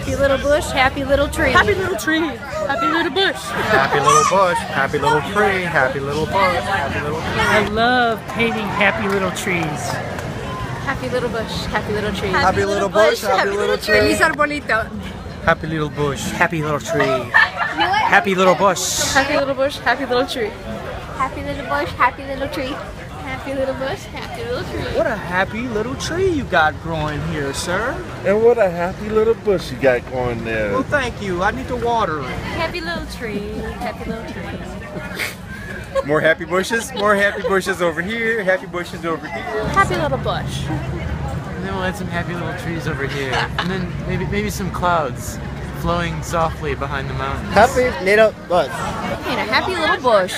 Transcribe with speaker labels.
Speaker 1: Happy little bush, happy little tree.
Speaker 2: Happy little tree. Happy little bush.
Speaker 3: Happy little bush, happy little tree, happy little bush, happy little tree.
Speaker 2: I love painting happy little trees.
Speaker 1: Happy little bush, happy little tree.
Speaker 4: Happy little bush, happy little tree.
Speaker 1: Feliz arbolito.
Speaker 3: Happy little bush, happy little tree. Happy little bush.
Speaker 1: Happy little bush, happy little tree.
Speaker 5: Happy little bush, happy little tree.
Speaker 1: Happy little bush, happy little tree.
Speaker 6: What a happy little tree you got growing here, sir.
Speaker 4: And what a happy little bush you got going there.
Speaker 6: Well, thank you. I need to water it.
Speaker 1: Happy little tree, happy little tree.
Speaker 3: More happy bushes, more happy bushes over here, happy bushes over here.
Speaker 1: Happy little bush.
Speaker 7: And then we'll add some happy little trees over here. And then maybe maybe some clouds flowing softly behind the mountains.
Speaker 4: Happy little bush.
Speaker 1: And a happy little bush.